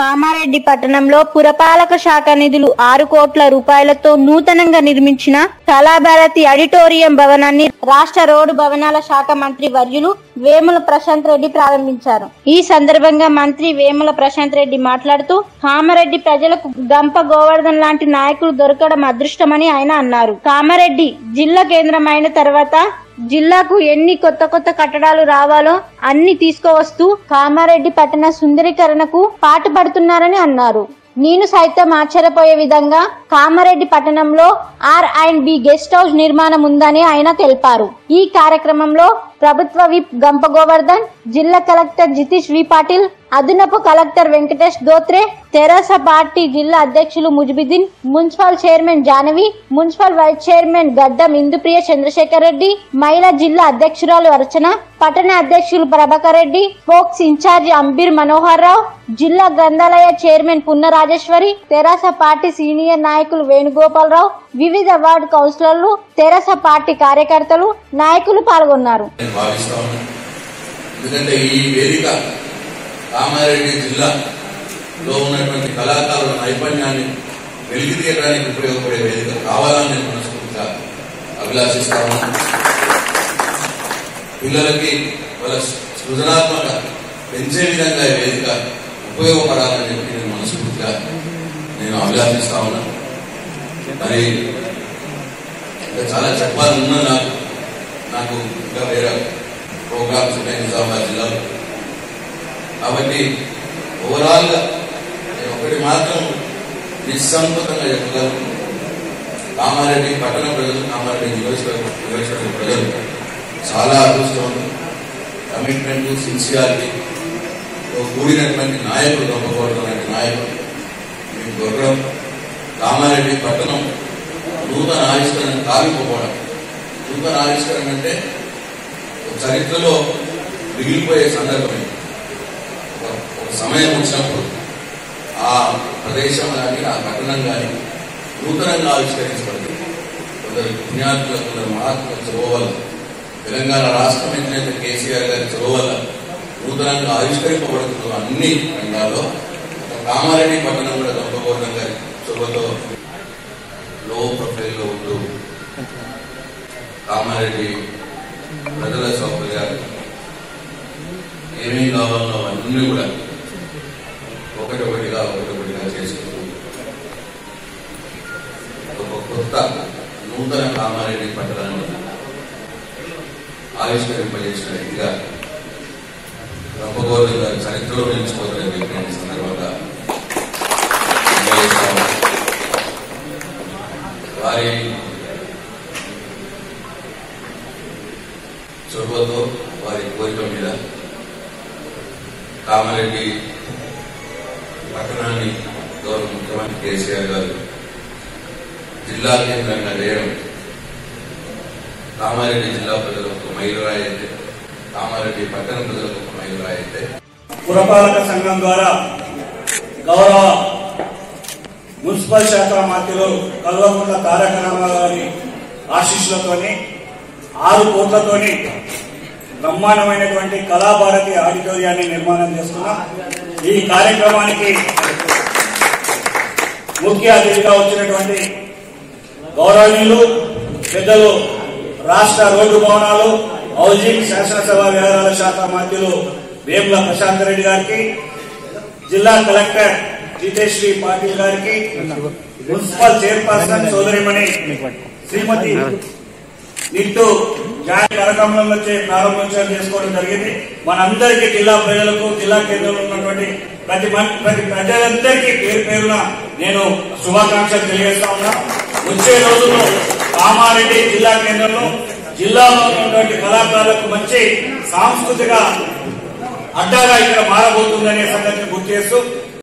కామారెడ్డి పట్టణంలో పురపాలక శాఖ నిధులు ఆరు కోట్ల రూపాయలతో నూతనంగా నిర్మించిన కళాభారతి ఆడిటోరియం భవనాన్ని రాష్ట్ర రోడ్డు భవనాల శాఖ మంత్రి వర్యులు వేముల ప్రశాంత్ రెడ్డి ప్రారంభించారు. ఈ సందర్భంగా మంత్రి వేముల ప్రశాంత్ రెడ్డి మాట్లాడుతూ కామారెడ్డి ప్రజలకు గంప గోవర్ధన్ లాంటి నాయకులు దొరకడం అదృష్టమని ఆయన అన్నారు. కామారెడ్డి జిల్లా కేంద్రమైన తర్వాత జిల్లాకు ఎన్ని కొత్త కొత్త కట్టడాలు రావాలో అన్ని తీసుకువస్తూ కామారెడ్డి పట్టణ సుందరీకరణకు పాటుపడుతున్నారని అన్నారు. నేను సైతం ఆశ్చర్యపోయే విధంగా కామారెడ్డి పట్టణంలో R and B guest house నిర్మాణం ఉందని ఆయన తెలిపారు. ఈ కార్యక్రమంలో ప్రభుత్వ విప్ గంప గోవర్ధన్ జిల్లా కలెక్టర్ జితీష్ వి పాటిల్ అదనపు కలెక్టర్ వెంకటేష్ దోత్రే తెరాస పార్టీ జిల్లా అధ్యక్షులు Mujibuddin municipal chairman Janavi municipal vice chairman Gaddam Indupriya Chandrashekar Reddy మహిళా జిల్లా అధ్యక్షురాలు అర్చన పట్టణ అధ్యక్షులు ప్రభాకర్ రెడ్డి ఫోక్స్ ఇన్ఛార్జి అంబీర్ మనోహర్ రావు జిల్లా గ్రంథాలయ చైర్మన్ పున్నరాజేశ్వరి తెరాస పార్టీ సీనియర్ నాయకులు వేణుగోపాలరావు వివిధ వార్డు కౌన్సిలర్లు తెరాస పార్టీ కార్యకర్తలు నాయకులు పాల్గొన్నారు. ఎందుకంటే ఈ వేదిక కామారెడ్డి జిల్లాలో ఉన్నటువంటి కళాకారుల నైపుణ్యాన్ని వెలికి తీయడానికి ఉపయోగపడే వేదిక కావాలని నేను మనస్ఫూర్తిగా అభిలాషిస్తా ఉన్నాను పిల్లలకి వాళ్ళ సృజనాత్మక పెంచే విధంగా ఈ వేదిక ఉపయోగపడాలని చెప్పి నేను మనస్ఫూర్తిగా నేను అభిలాషిస్తా ఉన్నాను మరి ఇంకా చాలా చెప్పాలన్నా నాకు. నాకు ఇంకా వేరే ప్రోగ్రామ్స్ ఉన్నాయి నిజామాబాద్ జిల్లాలో. కాబట్టి ఓవరాల్గా నేను ఒకటి మాత్రం నిస్సంపతంగా చెప్పగలను కామారెడ్డి పట్టణ ప్రజలు కామారెడ్డి నియోజకవర్గ నియోజకవర్గ ప్రజలు చాలా అదృష్టవంతులు. కమిట్మెంట్ సిన్సియారిటీ కూడినటువంటి నాయకులు గొప్పగొడుతున్నటువంటి నాయకులు. మేము గొర్రం కామారెడ్డి పట్టణం నూతన ఆవిష్కరణ కావిపోవడం నూతన ఆవిష్కరణ అంటే చరిత్రలో మిగిలిపోయే సందర్భం ఇది. సమయం వచ్చినప్పుడు ఆ ప్రదేశం కానీ ఆ పట్టణం కానీ నూతనంగా ఆవిష్కరించబడింది. కొందరు పుణ్యాత్ముల కొందరు మహాత్ముల చొరవ తెలంగాణ రాష్ట్రం ఎట్లయితే కేసీఆర్ గారి చొరవ నూతనంగా ఆవిష్కరింపబడుతుందో అన్ని రంగాల్లో కామారెడ్డి పట్టణం కూడా గొప్పగౌరవం గారి చొరవతో లో ప్రొఫైల్లో ఉంటూ కామారెడ్డి ప్రజల సౌకర్యాలు ఏమేం కావాలో అన్నీ కూడా నూతన కామారెడ్డి పట్టణాన్ని ఆవిష్కరింపజేసిన వ్యక్తిగా గొప్పగోలు గారి చరిత్రలో నిలిచిపోతున్న వ్యక్తి అనే సందర్భంగా వారి చొరవతో వారి కోరిక మీద కామారెడ్డి పట్టణాన్ని గౌరవ ముఖ్యమంత్రి కేసీఆర్ గారు జిల్లా కేంద్రంగా చేయడం కామారెడ్డి జిల్లా ప్రజలకు మైలురాయి అయితే కామారెడ్డి పట్టణ ప్రజలకు మైలురాయి అయితే పురపాలక సంఘం ద్వారా గౌరవ మున్సిపల్ శాఖ మంత్రులు కల్వకుంట్ల తారక రామారావు గారి ఆశీస్సులతోని ఆరు కోట్లతోని బ్రహ్మాండమైనటువంటి కళాభారతి ఆడిటోరియాన్ని నిర్మాణం చేసుకున్నాం. ఈ కార్యక్రమానికి ముఖ్య అతిథిగా వచ్చినటువంటి గౌరవనీయులు పెద్దలు రాష్ట్ర రోడ్డు భవనాలు హౌసింగ్ శాసనసభ వ్యవహారాల శాఖ మంత్రులు వేముల ప్రశాంత్ రెడ్డి గారికి జిల్లా కలెక్టర్ జితేశ్రీ పాటిల్ గారికి మున్సిపల్ చైర్పర్సన్ సోదరిమణి శ్రీమతి నిట్టు జాయింట్ కార్యక్రమంలో వచ్చి ప్రారంభోత్సవం చేసుకోవడం జరిగింది. మనందరికీ జిల్లా ప్రజలకు జిల్లా కేంద్రంలో ఉన్నటువంటి ప్రతి ప్రతి ప్రజలందరికీ పేరు పేరున నేను శుభాకాంక్షలు తెలియజేస్తా ఉన్నా. వచ్చే రోజుల్లో కామారెడ్డి జిల్లా కేంద్రంలో జిల్లాలో ఉన్నటువంటి కళాకారులకు మంచి సాంస్కృతిక అడ్డాగా ఇక్కడ మారబోతుందనే సంగతిని గుర్తు చేస్తూ